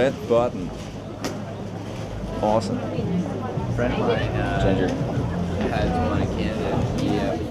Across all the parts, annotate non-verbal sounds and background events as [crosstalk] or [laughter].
red button. Awesome. Friend of mine uh, Ginger. has one in Canada. He, uh,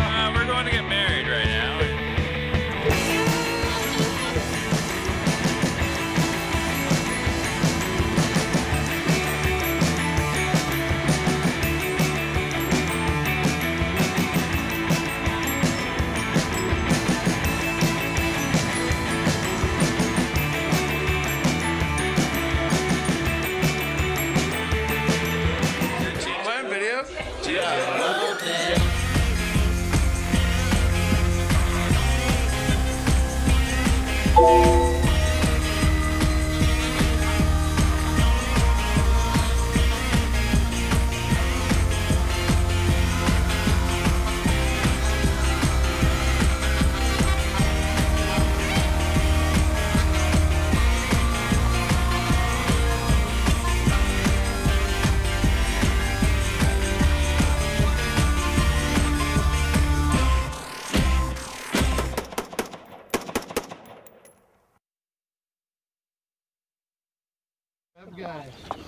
Uh, we're going to get married right now.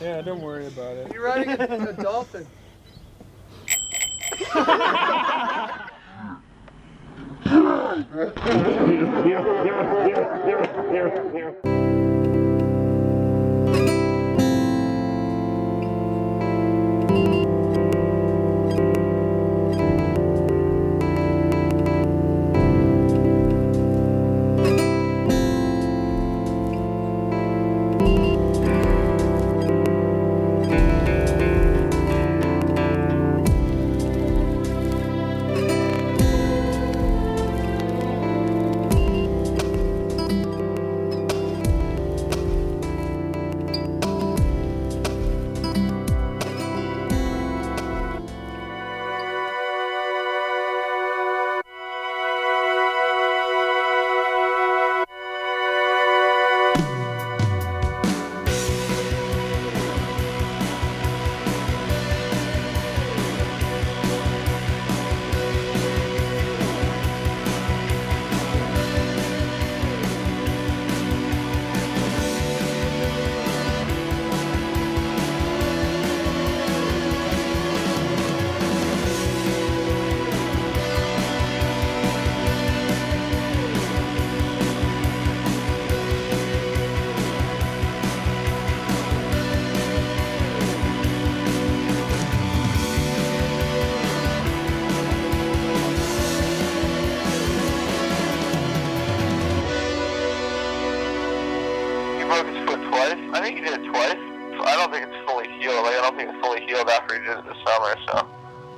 Yeah, don't worry about it. You're riding a, a dolphin. [laughs] [laughs] He broke it twice. I don't think it's fully healed. Like, I don't think it's fully healed after he did it this summer. So,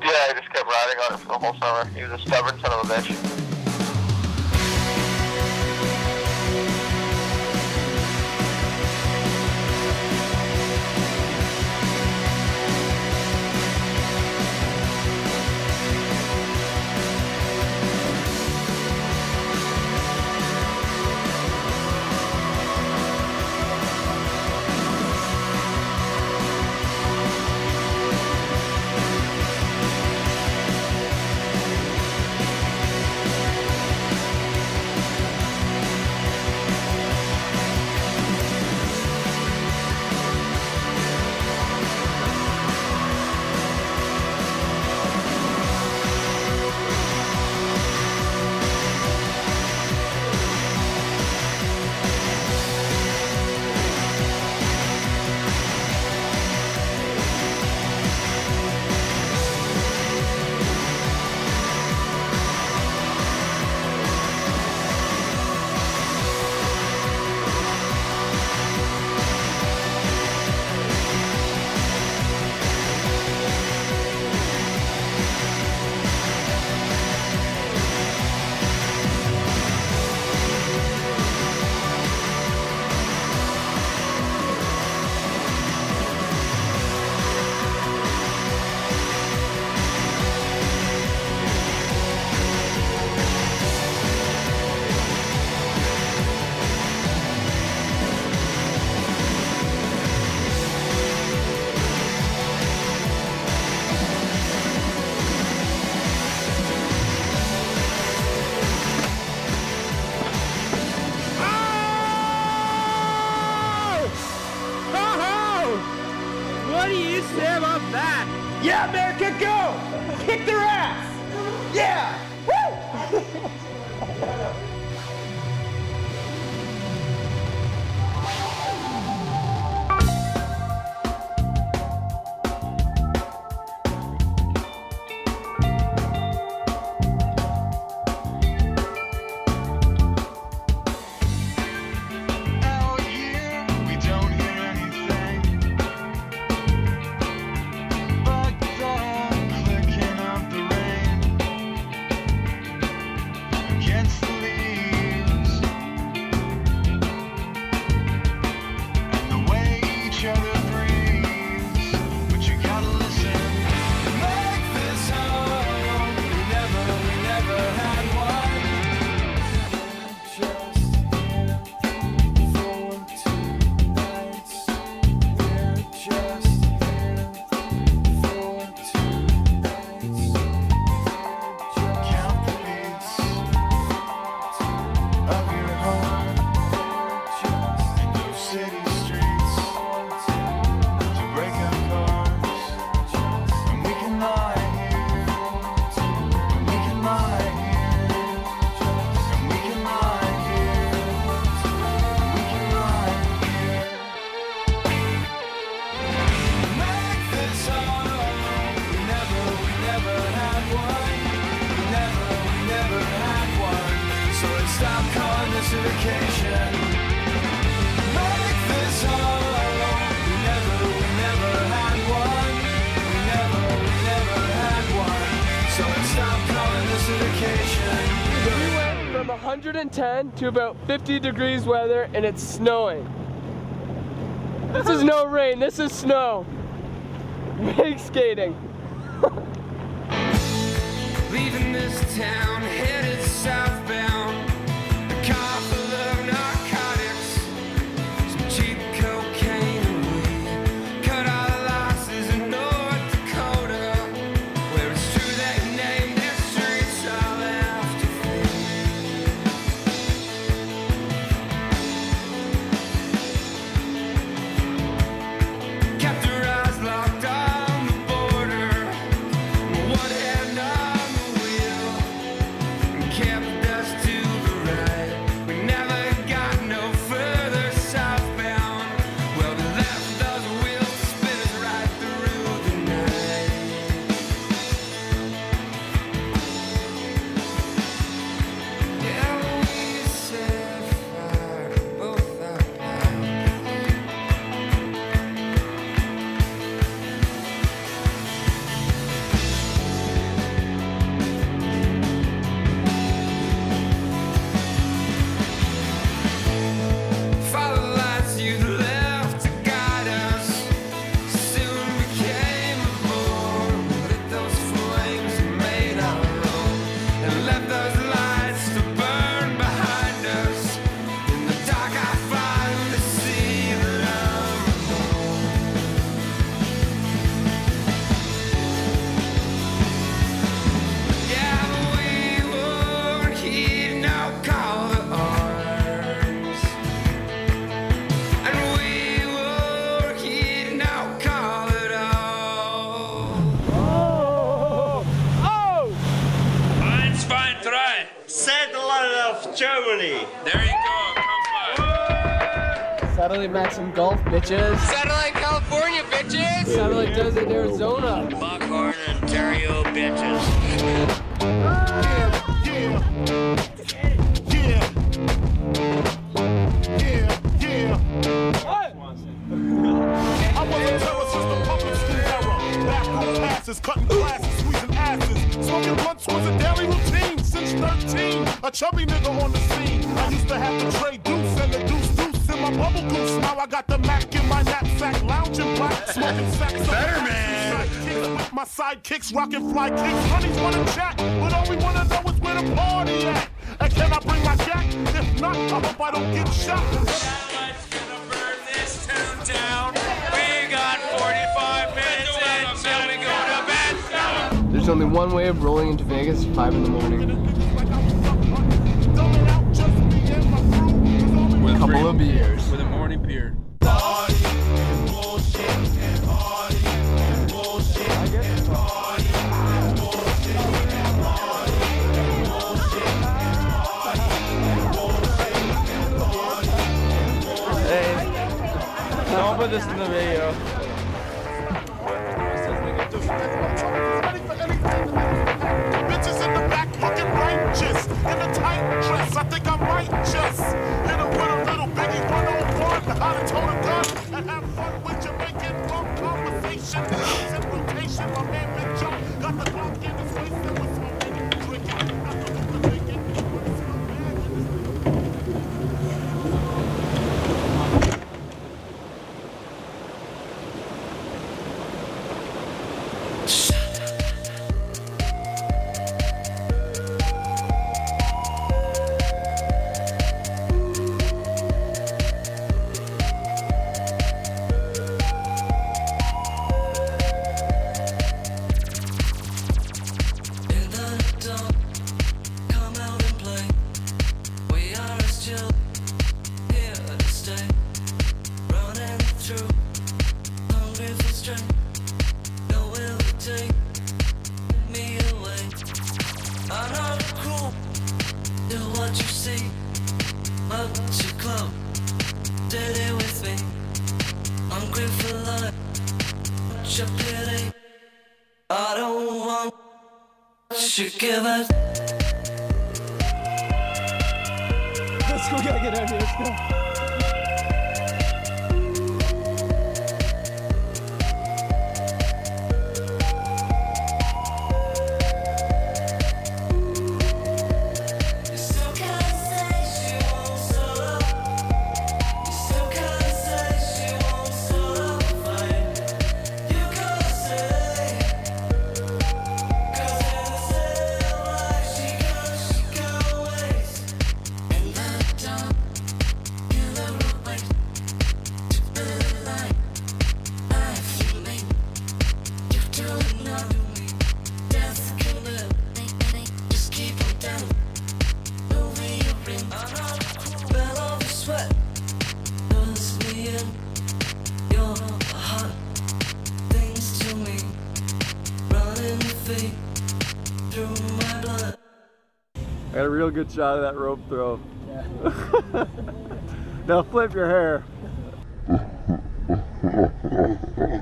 yeah, I just kept riding on it for the whole summer. He was a stubborn son of a bitch. 110 to about 50 degrees weather and it's snowing. This is no rain, this is snow. Big skating. Leaving this town, headed south. Sattelyte Maxim Golf, bitches. Sattelyte California, bitches! Sattelyte Desert, Arizona. Buckhorn, Ontario, bitches. I was a terror since the public school era. Backroom passes, cutting classes, squeezing asses. Smoking blunts was a daily routine since 13. A chubby nigga on the scene. I used to have to trade got the Mac in my knapsack, lounging black, smoking sacks. [laughs] Better man. With my sidekicks, rocking fly kicks. Honeys wanna chat, but all we wanna know is where the party at. And can I bring my jack? If not, I hope I don't get shot. There's only one way of rolling into Vegas, 5 in the morning. A Couple of beers. Put this in the video. Bitches in a. I think I might just hit a little biggie 101. How to tote a gun and have fun with Jamaican conversation. Of here. I got a real good shot of that rope throw. [laughs] now flip your hair.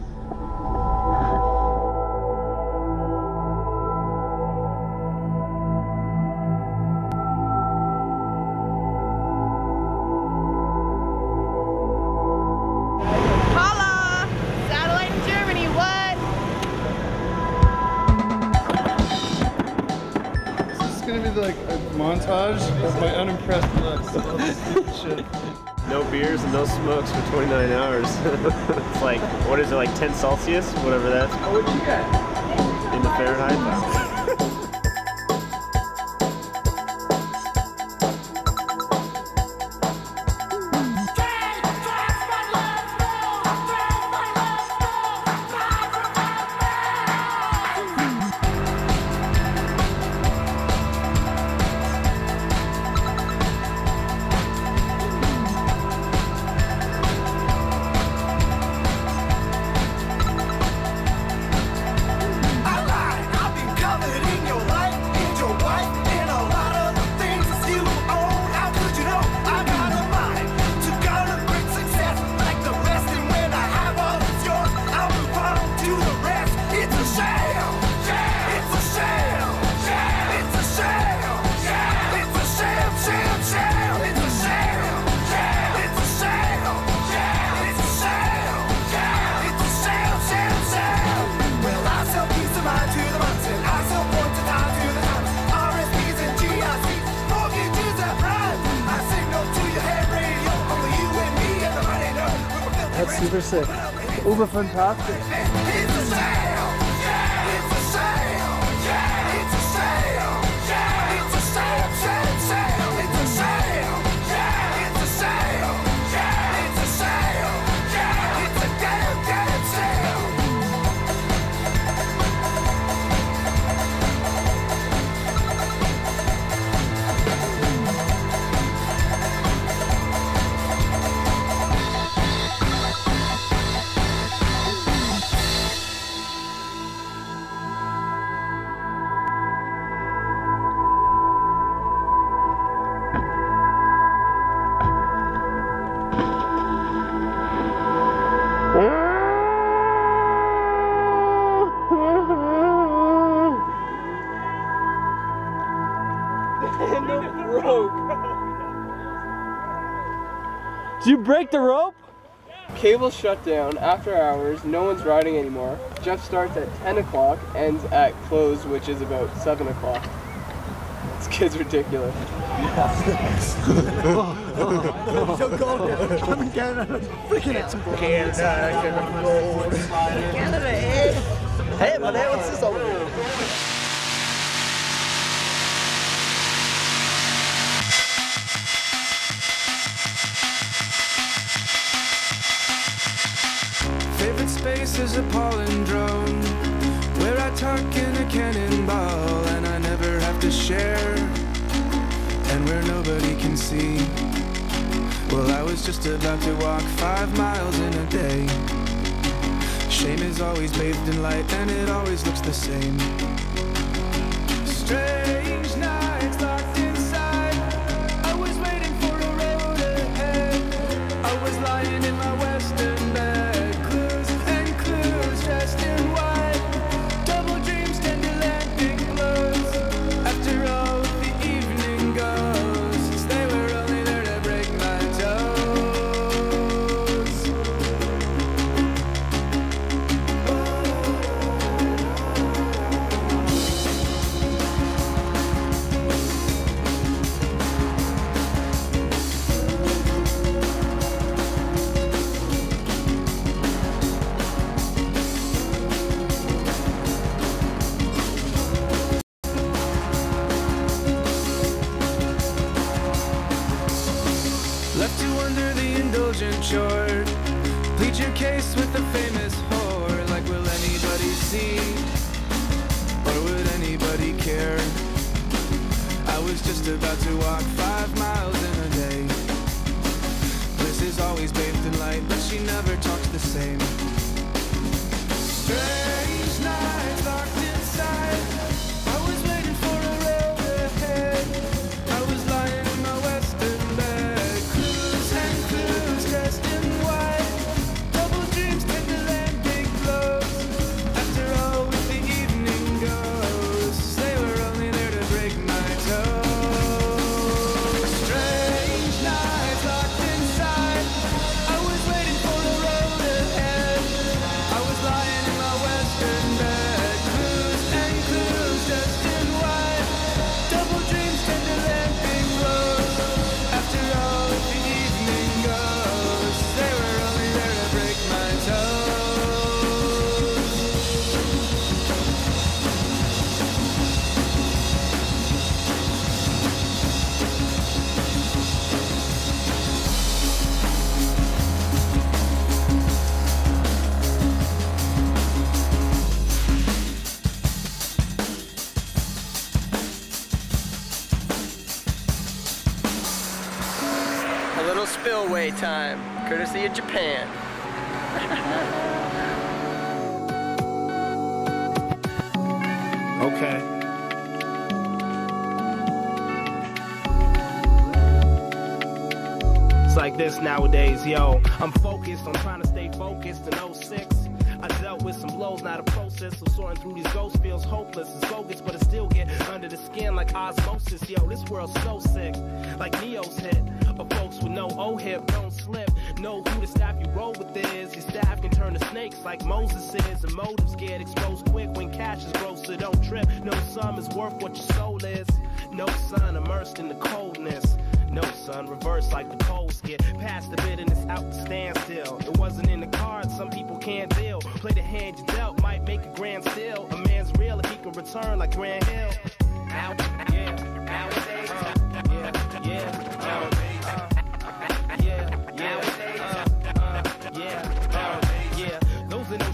[laughs] montage of my unimpressed looks. All this [laughs] stupid shit. No beers and no smokes for 29 hours. [laughs] it's like, what is it, like 10 Celsius? Whatever that's. What'd you get? In the Fahrenheit? Uber fantastic. Break the rope? Cable shut down after hours. No one's riding anymore. Jeff starts at 10 o'clock, ends at close, which is about 7 o'clock. This kid's ridiculous. I'm Canada. Freaking explode. Canada, Canada, eh? Hey, man, what's this over space is a palindrome. Where I tuck in a cannonball And I never have to share. And where nobody can see. Well, I was just about to walk five miles in a day. Shame is always bathed in light And it always looks the same. Strange but she never talks the same. Strange time, courtesy of Japan. [laughs] Okay. It's like this nowadays, yo. I'm focused, I'm trying to stay focused in 06. I dealt with some blows, not a process of sorting through these ghosts feels hopeless. It's bogus, but it still get under the skin like osmosis. Yo, this world's so sick, like Neo's hit. Of folks with no O hip, don't slip. Know who the staff you roll with is. Your staff can turn to snakes like Moses is. And motives get exposed quick when cash is gross, so don't trip. No sum is worth what your soul is. No sun immersed in the coldness. No, son, reverse like the poles get past the it's out to stand still. It wasn't in the cards, some people can't deal. Play the hand you dealt, might make a grand steal. A man's real if he can return like Grand Hill. Out, yeah,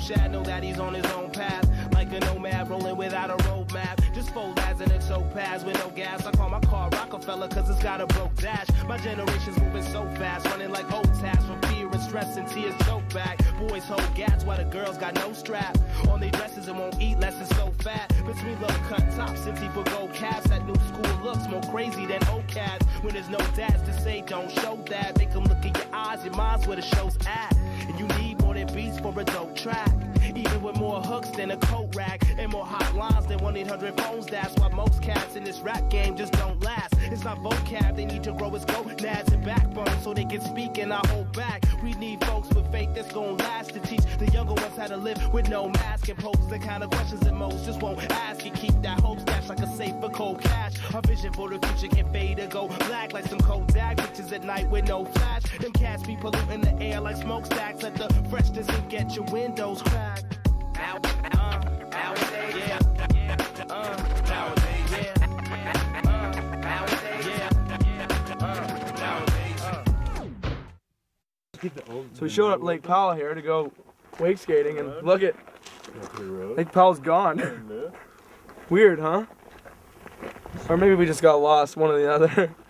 shadow that he's on his own path, like a nomad rolling without a roadmap. Just fold as an exopaz with no gas. I call my car Rockefeller cause it's got a broke dash. My generation's moving so fast, running like old tasks from fear and stress and tears choke back. Boys hold gats while the girls got no strap. On their dresses and won't eat less it's so fat. Between low cut tops and people gold caps, that new school looks more crazy than old cats. When there's no dads to say don't show that, make them look in your eyes, your mind's where the show's at. And you need beats for a dope track. Even with more hooks than a coat rack and more hotlines than 1 800 phones. That's why most cats in this rap game just don't last. It's not vocab, they need to grow his gonads and backbone so they can speak and I hold back. We need folks with faith that's gonna last to teach the younger ones how to live with no mask and pose the kind of questions that most just won't ask. And keep that hope stashed like a safe for cold cash. Our vision for the future can fade or go black like some Kodak pictures at night with no flash. Them cats be polluting the air like smokestacks. Let the freshness and get your windows cracked. So we showed up Lake Powell here to go wake skating, and look at Lake Powell's gone. [laughs] Weird, huh? Or maybe we just got lost, one or the other. [laughs]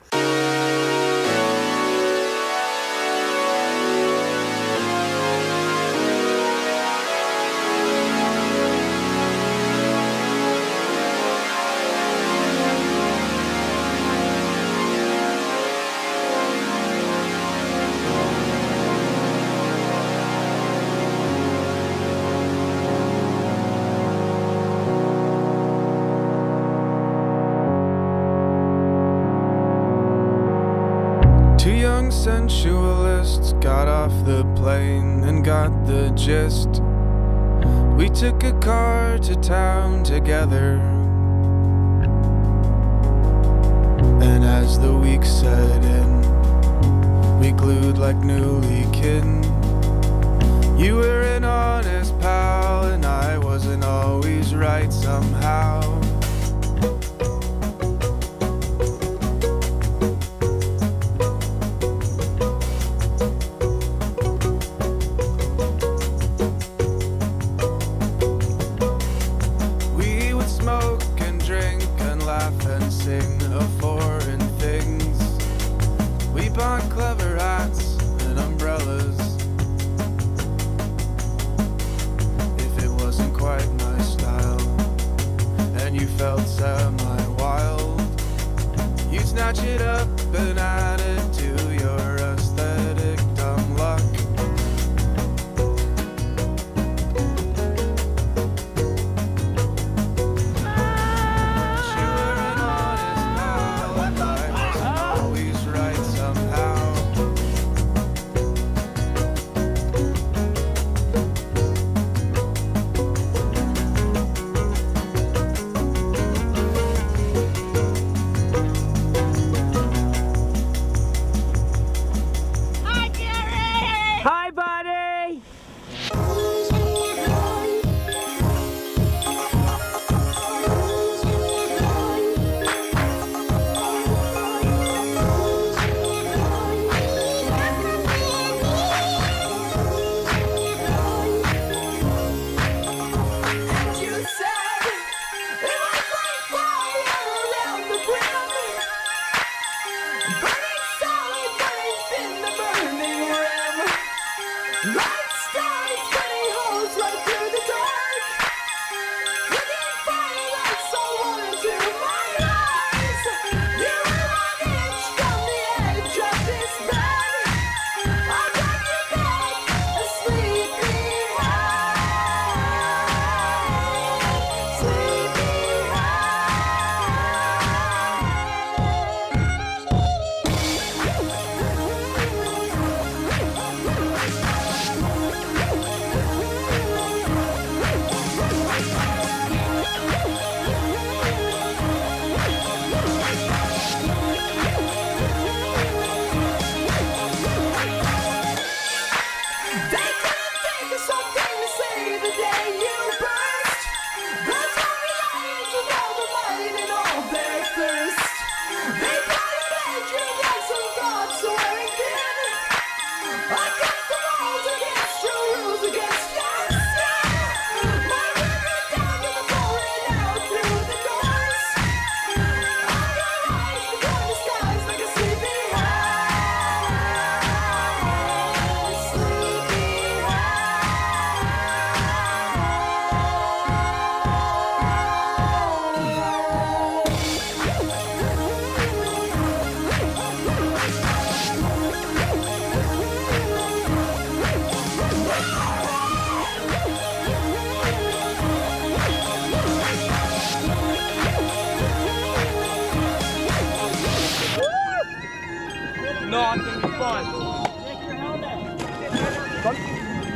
got the gist. We took a car to town together. And as the week set in, we glued like newly kin. You were an honest pal, and I wasn't always right somehow. Laugh and sing of foreign things. We bought clever hats and umbrellas. If it wasn't quite my style, and you felt semi wild, you'd snatch it up and add it to No, I think it's fine. Komm,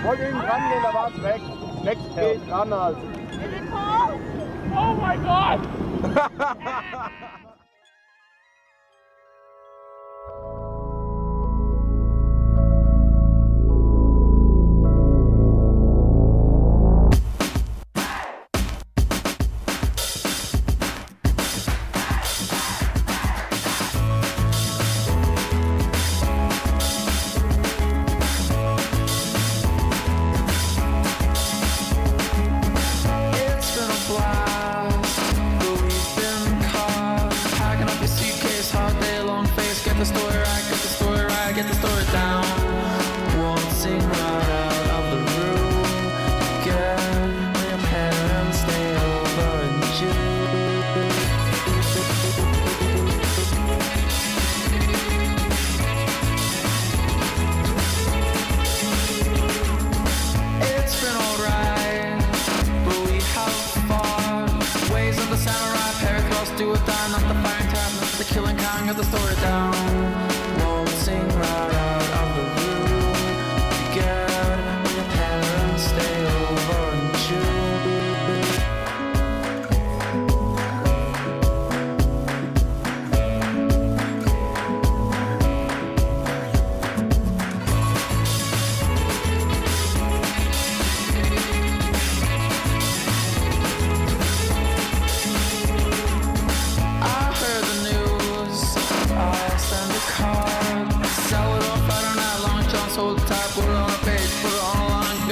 wollt ihn dran gehen, da es weg. Weg geht, ran also. Oh my god! [laughs]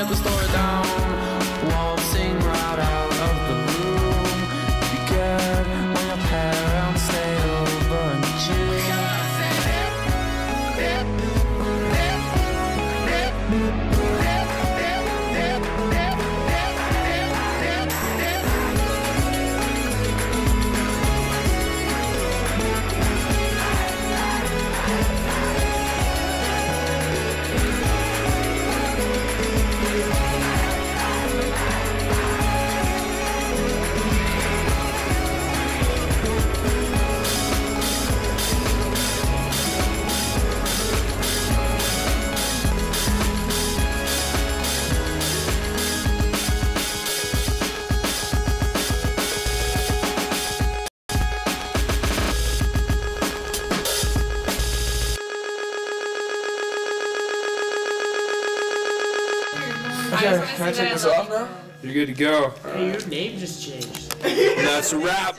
the stop. Can I, take this off now? You're good to go. Hey, your name just changed. that's a wrap.